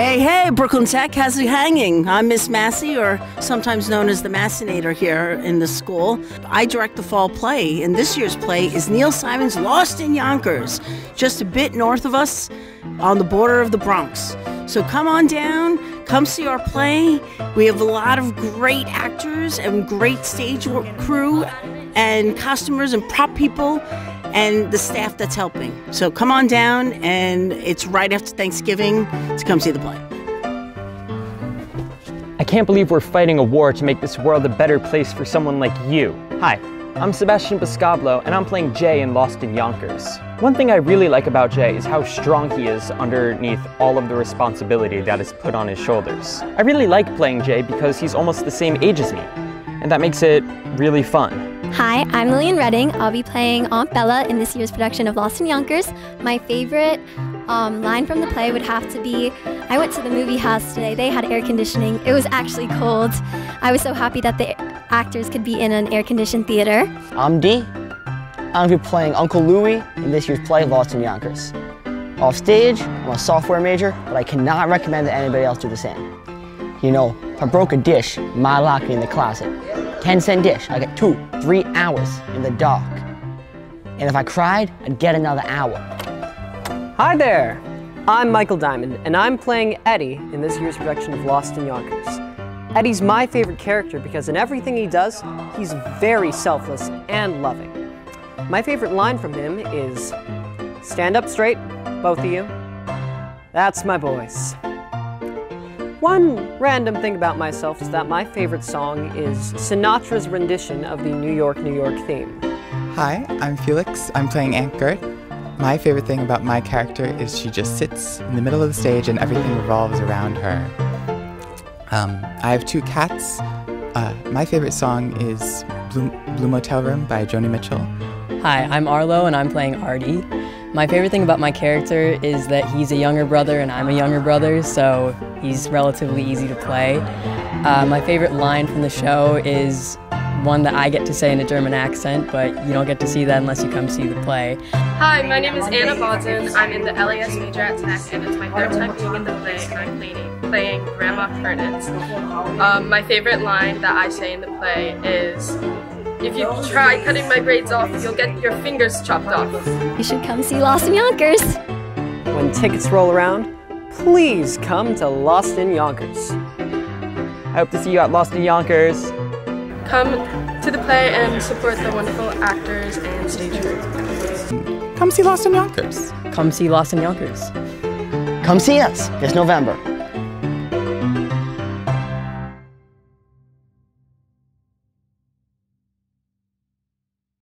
Hey, hey, Brooklyn Tech, how's it hanging? I'm Miss Massey, or sometimes known as the Massinator here in the school. I direct the fall play, and this year's play is Neil Simon's Lost in Yonkers, just a bit north of us on the border of the Bronx. So come on down, come see our play. We have a lot of great actors and great stage crew and costumers and prop people and the staff that's helping. So come on down, and it's right after Thanksgiving to come see the play. I can't believe we're fighting a war to make this world a better place for someone like you. Hi, I'm Sebastian Biscablo, and I'm playing Jay in Lost in Yonkers. One thing I really like about Jay is how strong he is underneath all of the responsibility that is put on his shoulders. I really like playing Jay because he's almost the same age as me, and that makes it really fun. Hi, I'm Lillian Redding. I'll be playing Aunt Bella in this year's production of Lost in Yonkers. My favorite um, line from the play would have to be I went to the movie house today. They had air conditioning. It was actually cold. I was so happy that the actors could be in an air conditioned theater. I'm Dee. I'm going to be playing Uncle Louie in this year's play Lost in Yonkers. Off stage, I'm a software major, but I cannot recommend that anybody else do the same. You know, if I broke a dish, my lock it in the closet. 10 cent dish, I get two, three hours in the dark. And if I cried, I'd get another hour. Hi there, I'm Michael Diamond, and I'm playing Eddie in this year's production of Lost in Yonkers. Eddie's my favorite character because in everything he does, he's very selfless and loving. My favorite line from him is, stand up straight, both of you. That's my boys. One random thing about myself is that my favorite song is Sinatra's rendition of the New York, New York theme. Hi, I'm Felix. I'm playing Aunt Gert. My favorite thing about my character is she just sits in the middle of the stage and everything revolves around her. Um, I have two cats. Uh, my favorite song is Blue, Blue Motel Room by Joni Mitchell. Hi, I'm Arlo and I'm playing Artie. My favorite thing about my character is that he's a younger brother and I'm a younger brother, so he's relatively easy to play. Uh, my favorite line from the show is one that I get to say in a German accent, but you don't get to see that unless you come see the play. Hi, my name is Anna Bodson. I'm in the LAS major at Tech, and it's my third time being in the play, and I'm playing, playing Grandma Kurnitz. Um, my favorite line that I say in the play is, if you try cutting my braids off, you'll get your fingers chopped off. You should come see Lost in Yonkers. When tickets roll around, please come to Lost in Yonkers. I hope to see you at Lost in Yonkers. Come to the play and support the wonderful actors and stage crew. Come see Lost in Yonkers. Come see Lost in Yonkers. Come see us this November.